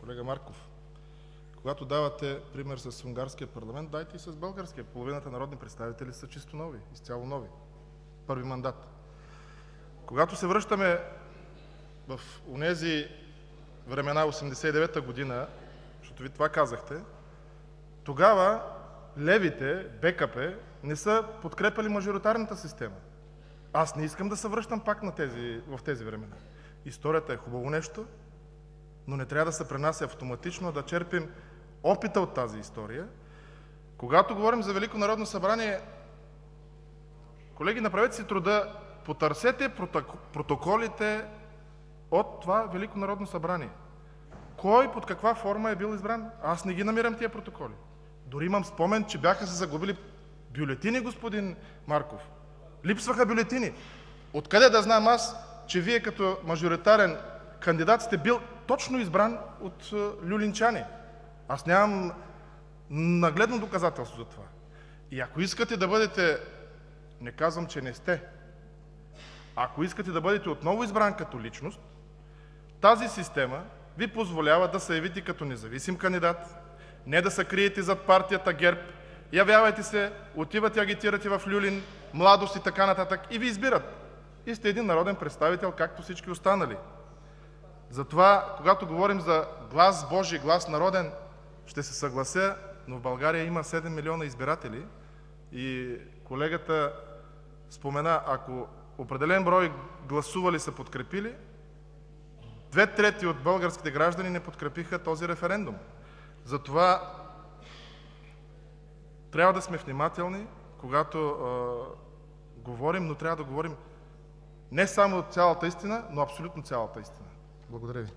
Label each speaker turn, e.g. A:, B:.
A: Колега Марков, когато давате пример с унгарския парламент, дайте и с българския. Половината народни представители са чисто нови, изцяло нови, първи мандат. Когато се връщаме в онези времена, 89-та година, защото Вие това казахте, тогава левите, БКП, не са подкрепяли мажоритарната система. Аз не искам да се връщам пак в тези времена. Историята е хубаво нещо, но не трябва да се пренася автоматично, а да черпим опита от тази история. Когато говорим за Велико народно събрание, колеги, направете си труда, потърсете проток- протоколите от това Велико народно събрание. Кой под каква форма е бил избран? Аз не ги намирам тия протоколи. Дори имам спомен, че бяха се загубили бюлетини, господин Марков. Липсваха бюлетини. Откъде да знам аз, че Вие като мажоритарен кандидат сте бил точно избран от е, люлинчани? Аз нямам нагледно доказателство за това. И ако искате да бъдете, не казвам, че не сте, ако искате да бъдете отново избран като личност, тази система Ви позволява да се явите като независим кандидат, не да се криете зад партията ГЕРБ, явявайте се, отивате, агитирате в Люлин, младост и така нататък и Ви избират. И сте един народен представител, както всички останали. Затова, когато говорим за глас Божий, глас народен, ще се съглася, но в България има 7 милиона избиратели и колегата спомена, ако определен брой гласували са подкрепили, две трети от българските граждани не подкрепиха този референдум. Затова трябва да сме внимателни, когато а, говорим, но трябва да говорим не само цялата истина, но абсолютно цялата истина. Благодаря Ви.